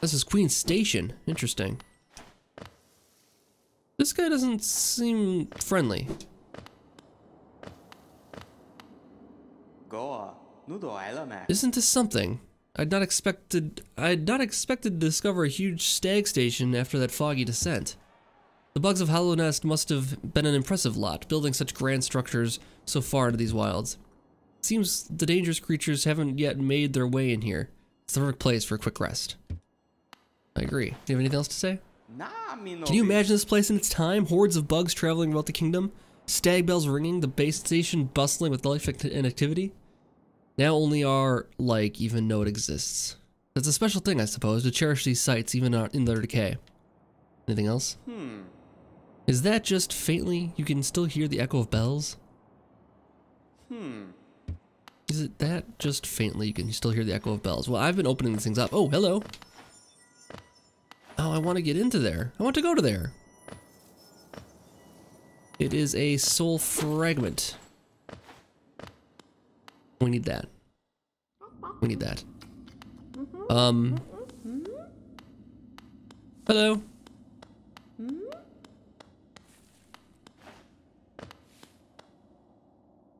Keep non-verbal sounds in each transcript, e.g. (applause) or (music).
This is Queen Station. Interesting. This guy doesn't seem friendly. Isn't this something? I'd not expected I'd not expected to discover a huge stag station after that foggy descent. The bugs of Hallownest must have been an impressive lot, building such grand structures so far into these wilds. It seems the dangerous creatures haven't yet made their way in here. It's the perfect place for a quick rest. I agree. Do you have anything else to say? Can you imagine this place in its time? Hordes of bugs traveling about the kingdom? Stag bells ringing, the base station bustling with life and activity? Now only our like even know it exists. It's a special thing, I suppose, to cherish these sites even in their decay. Anything else? Hmm. Is that just faintly you can still hear the echo of bells? Hmm. Is it that just faintly you can still hear the echo of bells? Well, I've been opening these things up. Oh, hello. I want to get into there. I want to go to there. It is a soul fragment. We need that. We need that. Um. Hello.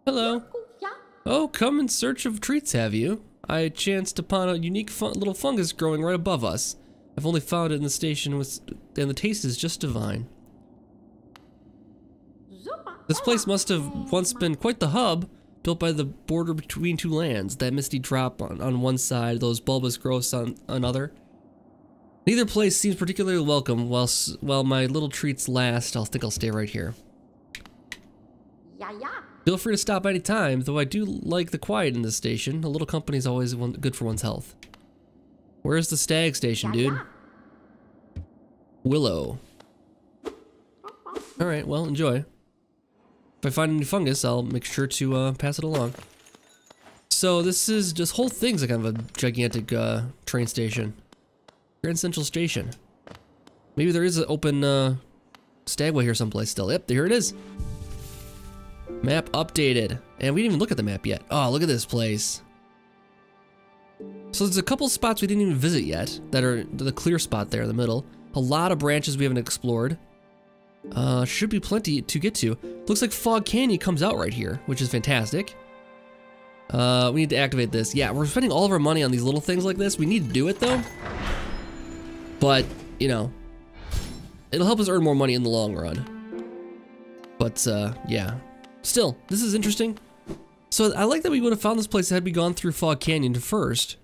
Hello. Oh, come in search of treats, have you? I chanced upon a unique little fungus growing right above us. I've only found it in the station, with, and the taste is just divine. This place must have once been quite the hub, built by the border between two lands, that misty drop on, on one side, those bulbous growths on another. Neither place seems particularly welcome, while, while my little treats last, I'll think I'll stay right here. Yeah, yeah. Feel free to stop any time, though I do like the quiet in this station. A little company is always one, good for one's health. Where's the stag station, dude? Willow. Alright, well, enjoy. If I find any fungus, I'll make sure to uh, pass it along. So this is, this whole thing's a kind of a gigantic uh, train station. Grand Central Station. Maybe there is an open uh, stagway here someplace still. Yep, here it is. Map updated. And we didn't even look at the map yet. Oh, look at this place. So there's a couple spots we didn't even visit yet that are the clear spot there in the middle. A lot of branches we haven't explored. Uh, should be plenty to get to. Looks like Fog Canyon comes out right here, which is fantastic. Uh, we need to activate this. Yeah, we're spending all of our money on these little things like this. We need to do it though. But, you know, it'll help us earn more money in the long run. But, uh, yeah. Still, this is interesting. So I like that we would have found this place had we gone through Fog Canyon first.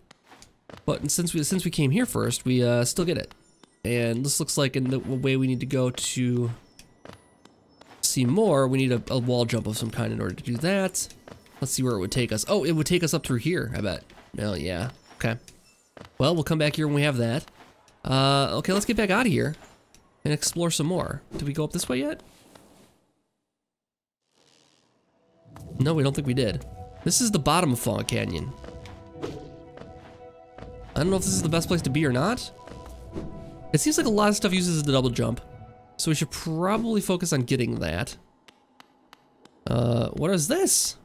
But since we since we came here first, we uh, still get it. And this looks like in the way we need to go to see more, we need a, a, wall jump of some kind in order to do that. Let's see where it would take us. Oh, it would take us up through here, I bet. Oh, yeah. Okay. Well, we'll come back here when we have that. Uh, okay, let's get back out of here and explore some more. Did we go up this way yet? No, we don't think we did. This is the bottom of Fog Canyon. I don't know if this is the best place to be or not. It seems like a lot of stuff uses the double jump. So we should probably focus on getting that. Uh, what is this?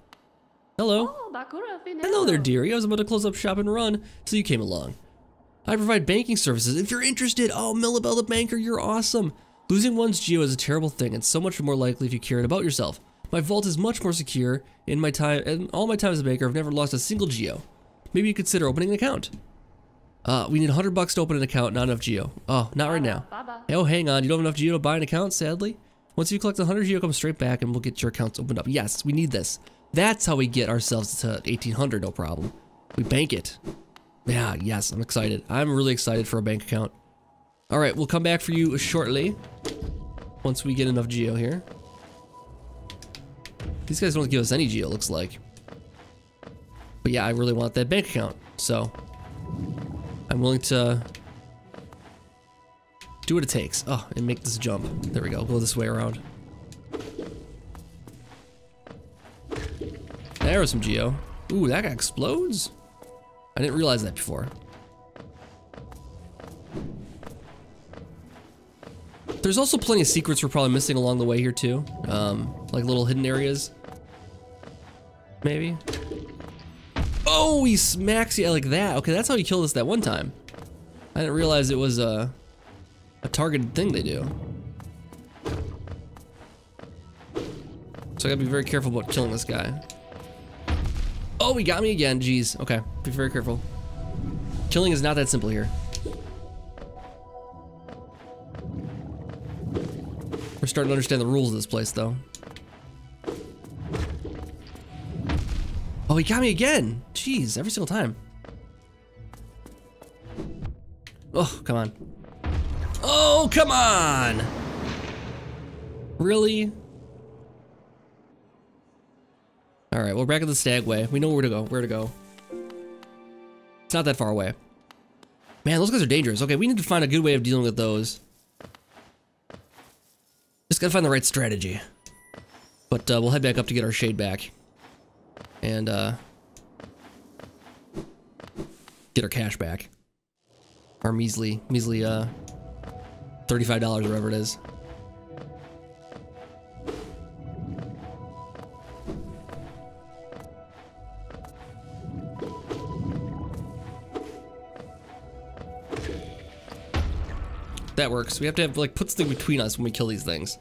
Hello. Hello there, dearie. I was about to close up shop and run, so you came along. I provide banking services. If you're interested, oh, Millibelle the banker, you're awesome. Losing one's geo is a terrible thing and so much more likely if you cared about yourself. My vault is much more secure. In my time, in all my time as a banker, I've never lost a single geo. Maybe you consider opening an account. Uh, we need 100 bucks to open an account, not enough Geo. Oh, not right now. Oh, hang on, you don't have enough Geo to buy an account, sadly? Once you collect 100 Geo, come straight back and we'll get your accounts opened up. Yes, we need this. That's how we get ourselves to 1800, no problem. We bank it. Yeah, yes, I'm excited. I'm really excited for a bank account. All right, we'll come back for you shortly. Once we get enough Geo here. These guys don't give us any Geo, looks like. But yeah, I really want that bank account, so I'm willing to do what it takes. Oh, and make this jump. There we go. Go this way around. There was some Geo. Ooh, that guy explodes? I didn't realize that before. There's also plenty of secrets we're probably missing along the way here too. Um, like little hidden areas. Maybe. Oh, he smacks you like that. Okay, that's how he killed us that one time. I didn't realize it was a, a targeted thing they do. So I gotta be very careful about killing this guy. Oh, he got me again. Jeez. Okay, be very careful. Killing is not that simple here. We're starting to understand the rules of this place, though. He got me again. Jeez, every single time. Oh, come on. Oh, come on! Really? Alright, we're back at the Stagway. We know where to go, where to go. It's not that far away. Man, those guys are dangerous. Okay, we need to find a good way of dealing with those. Just gotta find the right strategy. But uh, we'll head back up to get our shade back and uh, get our cash back. Our measly, measly uh, $35 or whatever it is. That works. We have to have, like, put something between us when we kill these things.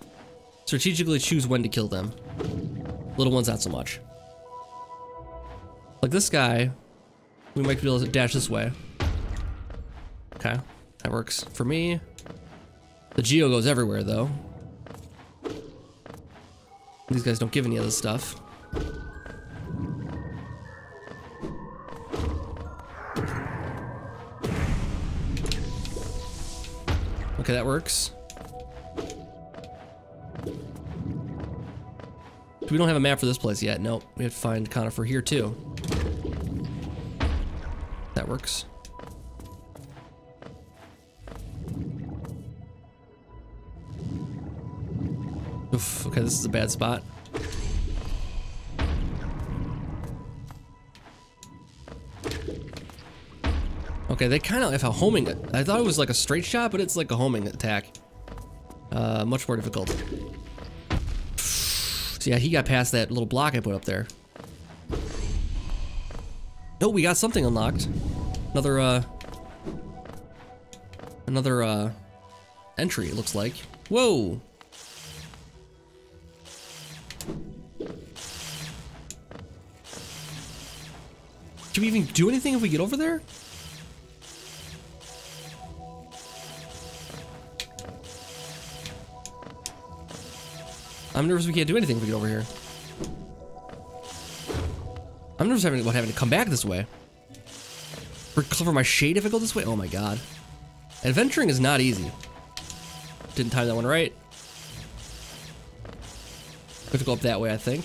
Strategically choose when to kill them. Little ones, not so much. Like this guy, we might be able to dash this way. Okay, that works for me. The Geo goes everywhere though. These guys don't give any of this stuff. Okay, that works. We don't have a map for this place yet. Nope. We have to find Cornifer here too. Works. Oof, okay, this is a bad spot. Okay, they kind of have a homing. I thought it was like a straight shot, but it's like a homing attack. Uh, much more difficult. So yeah, he got past that little block I put up there. Oh, we got something unlocked. Another, uh... Another, uh... Entry, it looks like. Whoa! Can we even do anything if we get over there? I'm nervous we can't do anything if we get over here. I'm nervous about having to come back this way. Recover my shade if I go this way? Oh my god. Adventuring is not easy. Didn't time that one right. We have to go up that way, I think.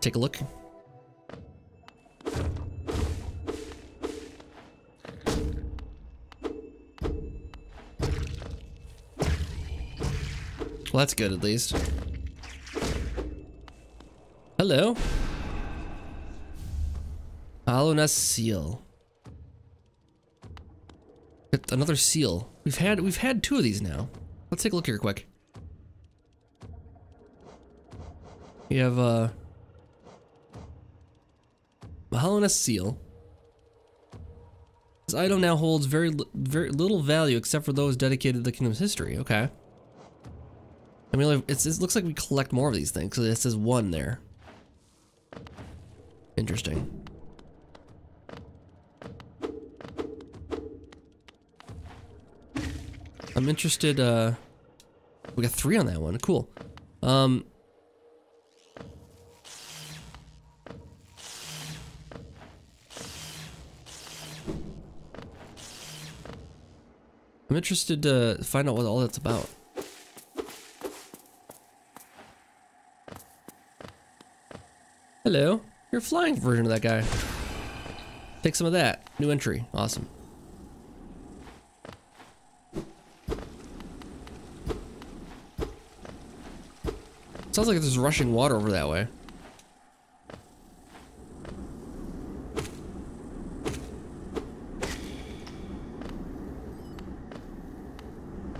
Take a look. Well, that's good at least. Hello. Hallownest seal. Another seal. We've had we've had two of these now. Let's take a look here quick. We have uh a Hallownest seal. This item now holds very very little value except for those dedicated to the kingdom's history. Okay. I mean, it looks like we collect more of these things, so it says one there. Interesting. I'm interested, uh, we got three on that one, cool. Um, I'm interested to find out what all that's about. Hello. You're flying version of that guy. Take some of that. New entry. Awesome. Sounds like there's rushing water over that way.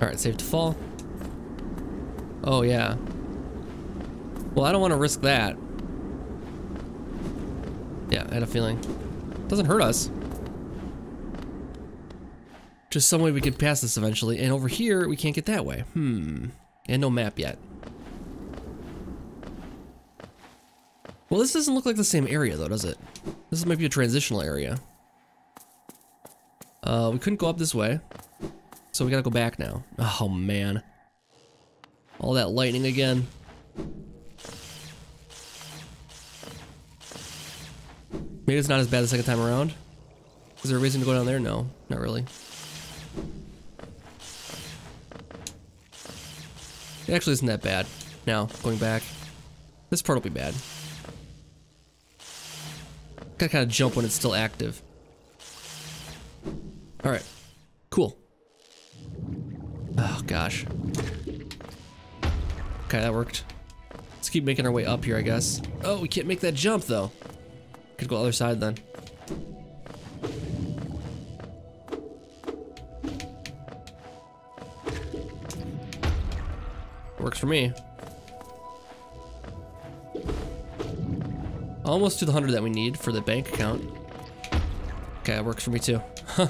Alright, safe to fall. Oh, yeah. Well, I don't want to risk that. Yeah, I had a feeling. Doesn't hurt us. Just some way we could pass this eventually. And over here, we can't get that way. Hmm. And no map yet. Well, this doesn't look like the same area though, does it? This might be a transitional area. Uh, we couldn't go up this way. So we gotta go back now. Oh, man. All that lightning again. Maybe it's not as bad the second time around. Is there a reason to go down there? No, not really. It actually isn't that bad. Now, going back. This part will be bad. Gotta kind of jump when it's still active. Alright. Cool. Oh, gosh. Okay, that worked. Let's keep making our way up here, I guess. Oh, we can't make that jump, though. Could go other side, then. Works for me. Almost to the 100 that we need for the bank account. Okay, it works for me too. Huh.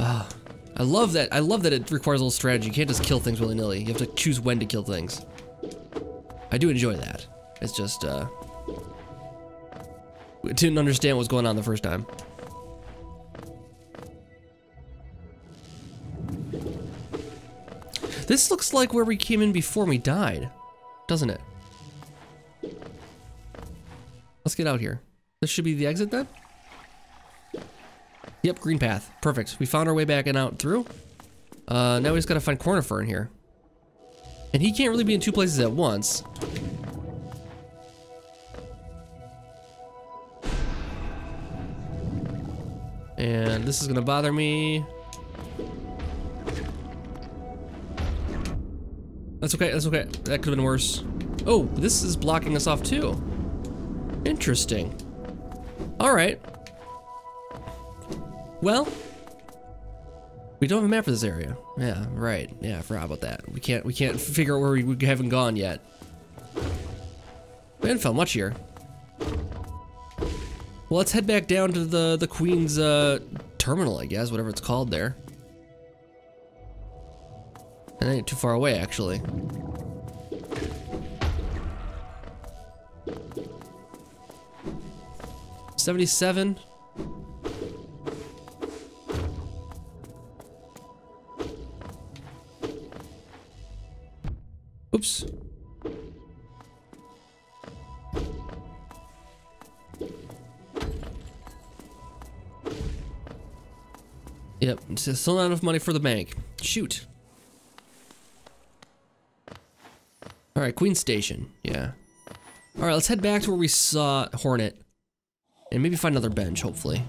Ah, I love that. I love that it requires a little strategy. You can't just kill things willy-nilly. You have to choose when to kill things. I do enjoy that. It's just, uh... Didn't understand what was going on the first time. This looks like where we came in before we died, doesn't it? Let's get out here. This should be the exit then? Yep, Greenpath. Perfect. We found our way back and out through. Uh, now we just gotta find Cornifer in here. And he can't really be in two places at once. This is gonna bother me. That's okay, that's okay. That could have been worse. Oh, this is blocking us off too. Interesting. All right. Well, we don't have a map for this area. Yeah, right. Yeah, I forgot about that. We can't we can't figure out where we, we haven't gone yet. We haven't found much here. Well, let's head back down to the the Queen's uh, terminal, I guess, whatever it's called there. And ain't too far away, actually. Seventy-seven. Oops. Still not enough money for the bank. Shoot. Alright, Queen Station. Yeah. Alright, let's head back to where we saw Hornet. And maybe find another bench, hopefully.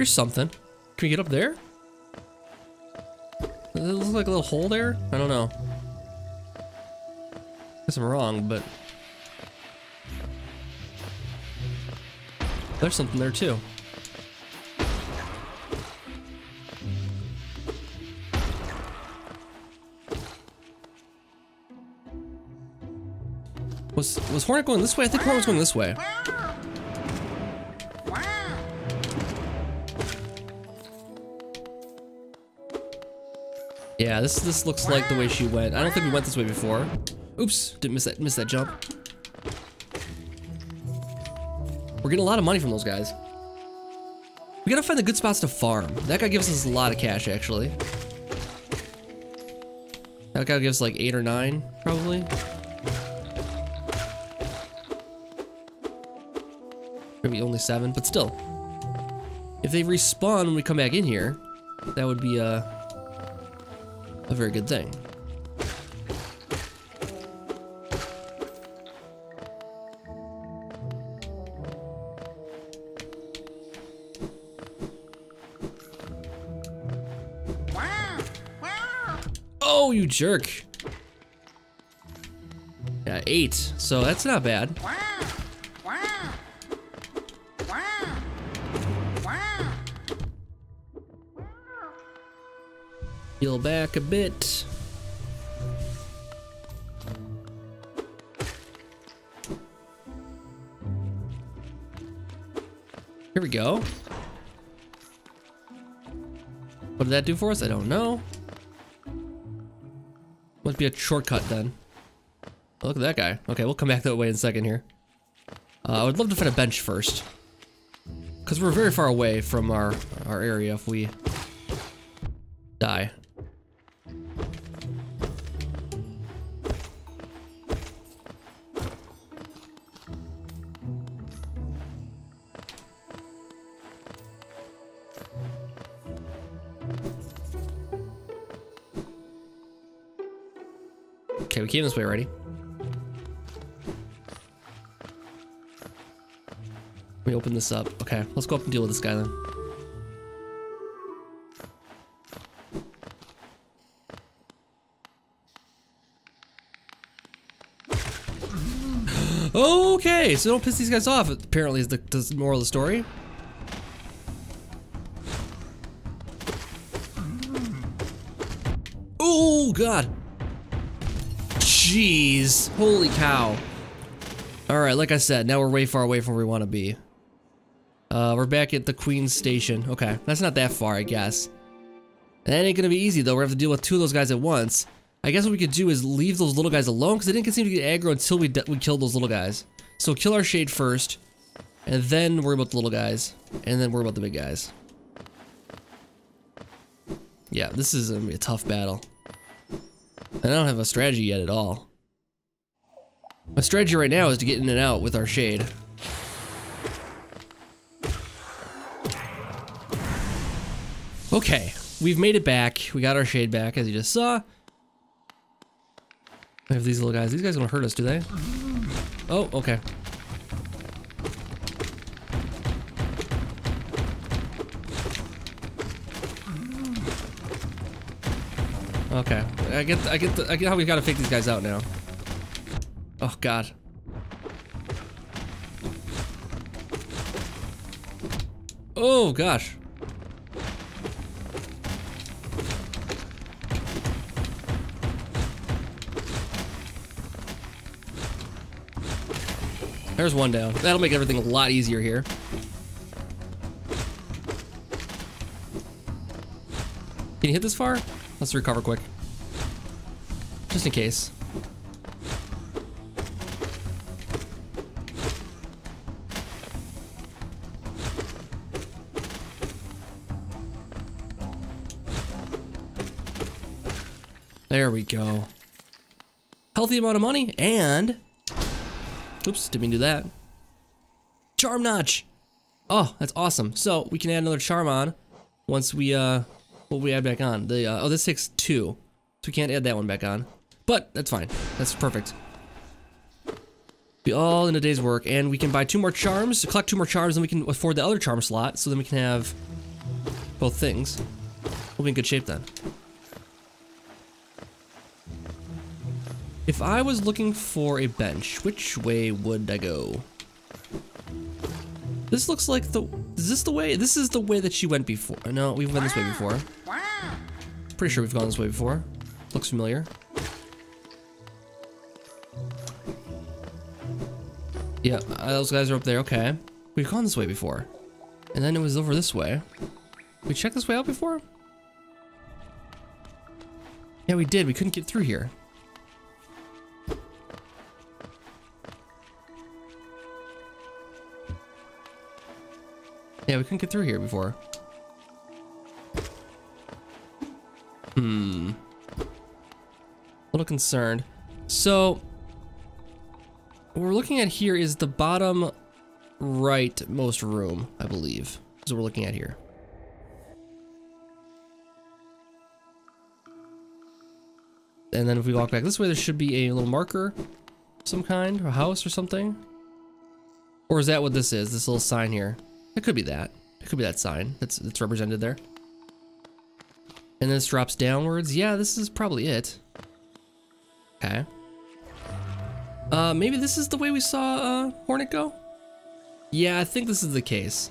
Here's something. Can we get up there? Does it look like a little hole there? I don't know. Guess I'm wrong, but... There's something there too. Was was Hornet going this way? I think Hornet was going this way. Yeah, this this looks like the way she went. I don't think we went this way before. Oops, didn't miss that miss that jump. We're getting a lot of money from those guys. We gotta find the good spots to farm. That guy gives us a lot of cash, actually. That guy gives like eight or nine, probably. Maybe only seven, but still. If they respawn when we come back in here, that would be a, a very good thing. Oh, you jerk. Yeah, eight. So that's not bad. Heal back a bit. Here we go. What did that do for us? I don't know. Must be a shortcut then. Oh, look at that guy. Okay, we'll come back that way in a second here. Uh, I would love to find a bench first. Because we're very far away from our, our area if we die. Okay, we came this way already. Let me open this up. Okay, let's go up and deal with this guy then. Okay, so don't piss these guys off, apparently is the, the moral of the story. Oh, God. Jeez. Holy cow. Alright, like I said, now we're way far away from where we want to be. Uh, we're back at the Queen's Station. Okay, that's not that far, I guess. That ain't gonna be easy, though. We're gonna have to deal with two of those guys at once. I guess what we could do is leave those little guys alone, because they didn't seem to get aggro until we, we killed those little guys. So kill our Shade first, and then worry about the little guys, and then worry about the big guys. Yeah, this is gonna be a tough battle. I don't have a strategy yet at all. My strategy right now is to get in and out with our shade. Okay, we've made it back. We got our shade back, as you just saw. We have these little guys. These guys don't hurt us, do they? Oh, okay. Okay, I get, I get, the, I get how we gotta fake these guys out now. Oh God. Oh gosh. There's one down. That'll make everything a lot easier here. Can you hit this far? Let's recover quick. Just in case. There we go. Healthy amount of money and... Oops, didn't mean to do that. Charm notch! Oh, that's awesome. So, we can add another charm on once we, uh, we add back on. The, uh, oh, this takes two. So we can't add that one back on. But, that's fine. That's perfect. Be all in a day's work, and we can buy two more charms, collect two more charms, and we can afford the other charm slot, so then we can have both things. We'll be in good shape then. If I was looking for a bench, which way would I go? This looks like the... Is this the way? This is the way that she went before. No, we've been this way before. Pretty sure we've gone this way before. Looks familiar. Yeah, uh, those guys are up there. Okay. We've gone this way before. And then it was over this way. We checked this way out before? Yeah, we did. We couldn't get through here. Yeah, we couldn't get through here before. Hmm. A little concerned. So, what we're looking at here is the bottom right most room, I believe. Is what we're looking at here. And then if we walk back this way, there should be a little marker some kind, a house or something. Or is that what this is, this little sign here? It could be that. It could be that sign that's, that's represented there. And then this drops downwards. Yeah, this is probably it. Okay. Uh, maybe this is the way we saw uh, Hornet go? Yeah, I think this is the case.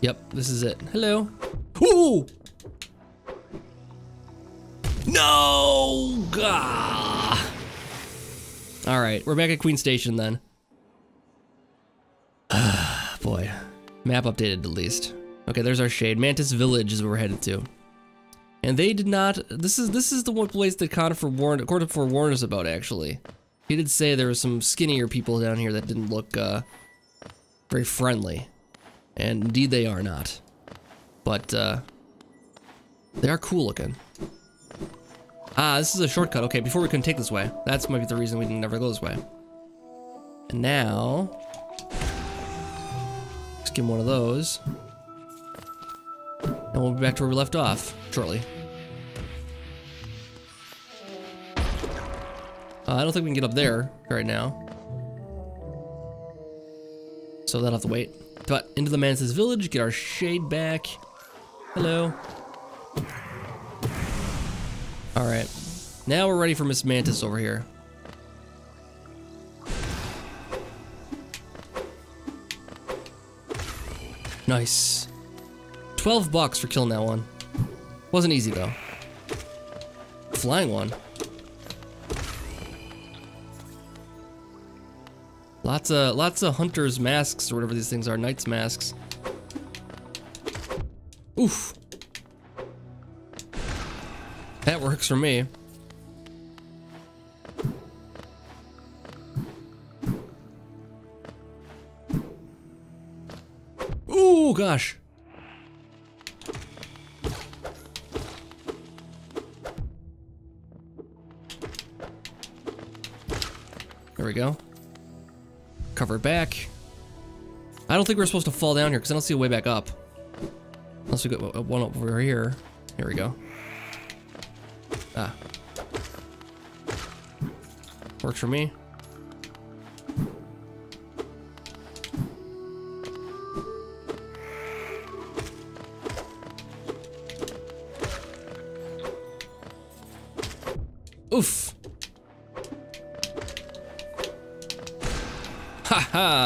Yep, this is it. Hello. Ooh! No! Gah! All right, we're back at Queen Station then. Ah, boy. Map updated at least. Okay, there's our shade. Mantis Village is where we're headed to. And they did not. This is this is the one place that Cornifer warned, Cornifer warned us about. Actually, he did say there were some skinnier people down here that didn't look uh, very friendly, and indeed they are not. But uh, they are cool looking. Ah, this is a shortcut. Okay, before we couldn't take this way. That's might be the reason we can never go this way. And now, him one of those. And we'll be back to where we left off shortly. Uh, I don't think we can get up there right now. So that'll have to wait. But into the Mantis village, get our shade back. Hello. All right. Now we're ready for Miss Mantis over here. Nice. 12 bucks for killing that one. Wasn't easy though. Flying one. Lots of lots of hunters masks or whatever these things are, knights masks. Oof. That works for me. Gosh. There we go. Cover back. I don't think we're supposed to fall down here because I don't see a way back up. Unless we got one over here. Here we go. Ah. Works for me.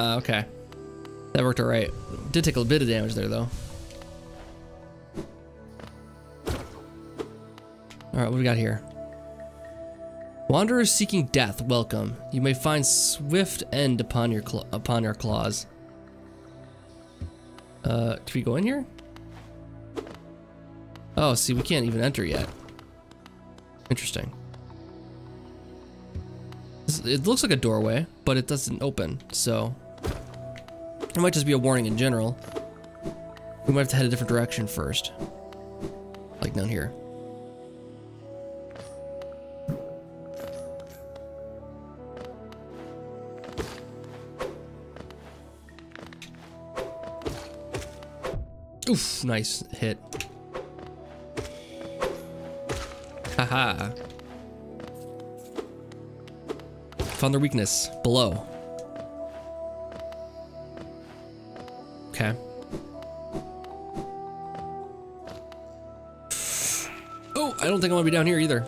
Ha, okay. That worked alright. Did take a bit of damage there though. Alright, what do we got here? Wanderers seeking death, welcome. You may find swift end upon your upon your claws. Uh, do we go in here? Oh, see, we can't even enter yet. Interesting. It looks like a doorway, but it doesn't open, so... It might just be a warning in general. We might have to head a different direction first. Like down here. Oof, nice hit. Haha. Found their weakness. Below. I don't think I want to be down here either.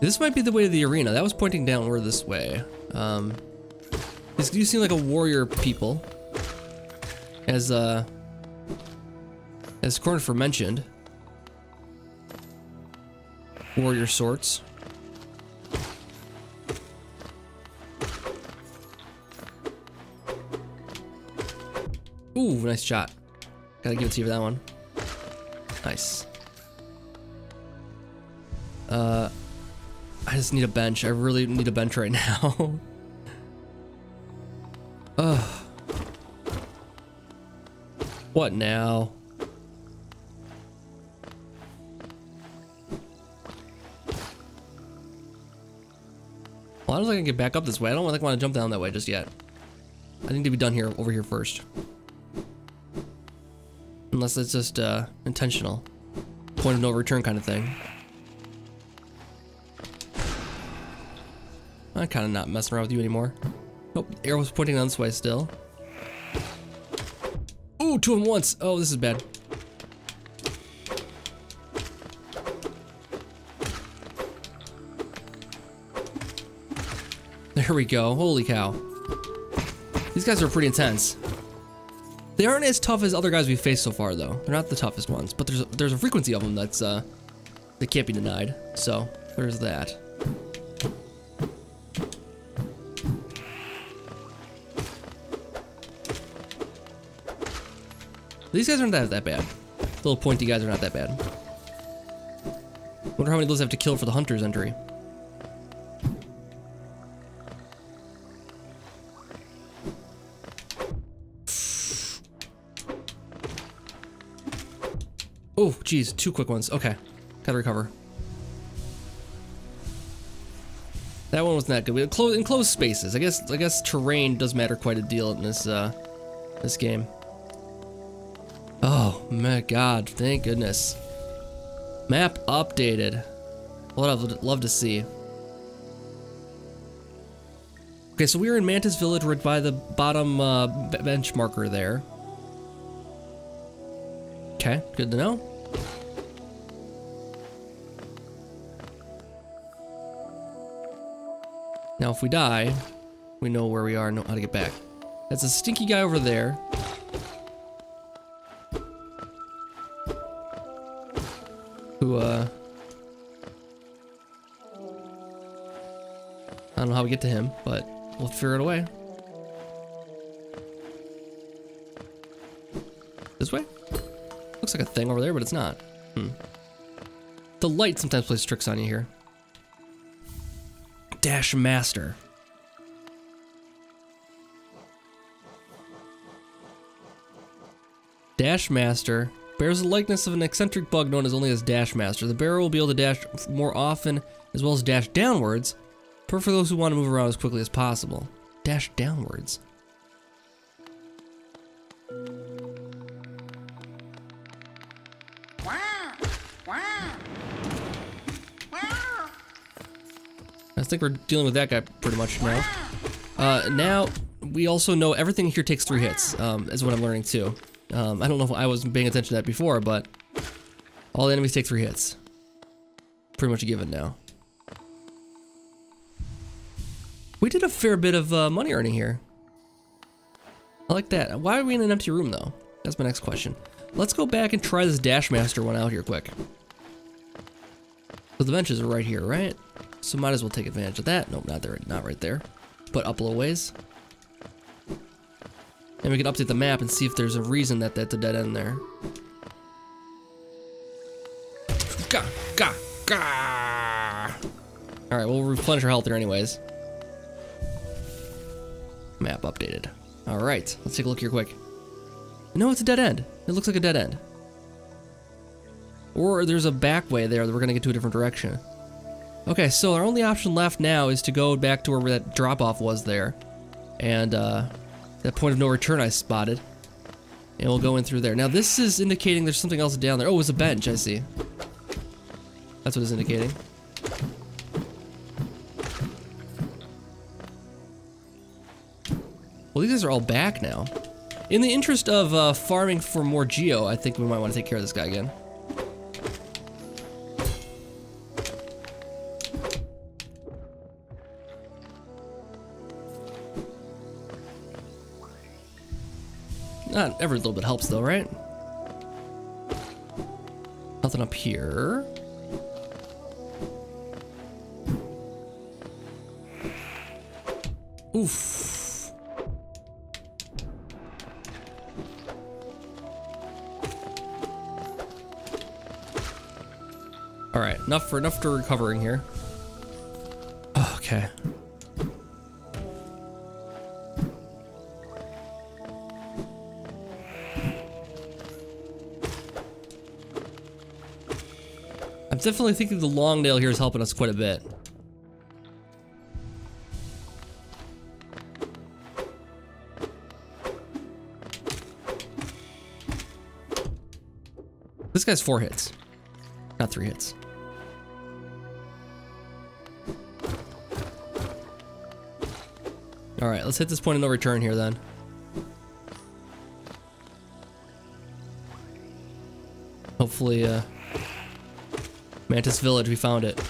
This might be the way to the arena. That was pointing downward this way. Um, these do seem like a warrior people. As, uh, as Cornifer mentioned. Warrior sorts. Nice shot. Gotta give it to you for that one. Nice. Uh, I just need a bench. I really need a bench right now. (laughs) Ugh. What now? Well, I don't think I can get back up this way. I don't I want to jump down that way just yet. I need to be done here, over here first. Unless it's just uh, intentional. Point of no return kind of thing. I'm kind of not messing around with you anymore. Nope, arrow's pointing on this way still. Ooh, two them once. Oh, this is bad. There we go. Holy cow. These guys are pretty intense. They aren't as tough as other guys we've faced so far, though. They're not the toughest ones, but there's a, there's a frequency of them that's uh, that can't be denied. So there's that. These guys aren't that, that bad. Little pointy guys are not that bad. Wonder how many of those I have to kill for the hunter's entry. Oh, geez, two quick ones. Okay, gotta recover. That one wasn't that good. We close enclosed spaces. I guess I guess terrain does matter quite a deal in this uh this game. Oh my god, thank goodness. Map updated. What I'd love to see. Okay, so we are in Mantis Village. We're by the bottom uh, bench marker there. Okay, good to know. Now, if we die, we know where we are and know how to get back. That's a stinky guy over there. Who, uh... I don't know how we get to him, but we'll figure it away. Looks like a thing over there, but it's not. Hmm. The light sometimes plays tricks on you here. Dash Master. Dash Master bears the likeness of an eccentric bug known as only as Dash Master. The bearer will be able to dash more often as well as dash downwards, perfect for those who want to move around as quickly as possible. Dash downwards. Think we're dealing with that guy pretty much now. Uh, now, we also know everything here takes three hits, um, is what I'm learning too. Um, I don't know if I wasn't paying attention to that before, but all the enemies take three hits. Pretty much a given now. We did a fair bit of uh, money earning here. I like that. Why are we in an empty room though? That's my next question. Let's go back and try this Dash Master one out here quick. So the benches are right here, right? So might as well take advantage of that. Nope, not there, not right there. But up a little ways. And we can update the map and see if there's a reason that that's a dead end there. Gah, gah, gah. All right, we'll replenish our health there anyways. Map updated. All right, let's take a look here quick. No, it's a dead end. It looks like a dead end. Or there's a back way there that we're gonna get to a different direction. Okay, so our only option left now is to go back to where that drop-off was there. And, uh, that point of no return I spotted. And we'll go in through there. Now this is indicating there's something else down there. Oh, it's a bench, I see. That's what it's indicating. Well, these guys are all back now. In the interest of uh, farming for more geo, I think we might want to take care of this guy again. Not every little bit helps though, right? Nothing up here. Oof. All right, enough for enough for recovering here. Okay. Definitely thinking the long nail here is helping us quite a bit. This guy's four hits, not three hits. All right, let's hit this point of no return here then. Hopefully, uh, Mantis Village, we found it.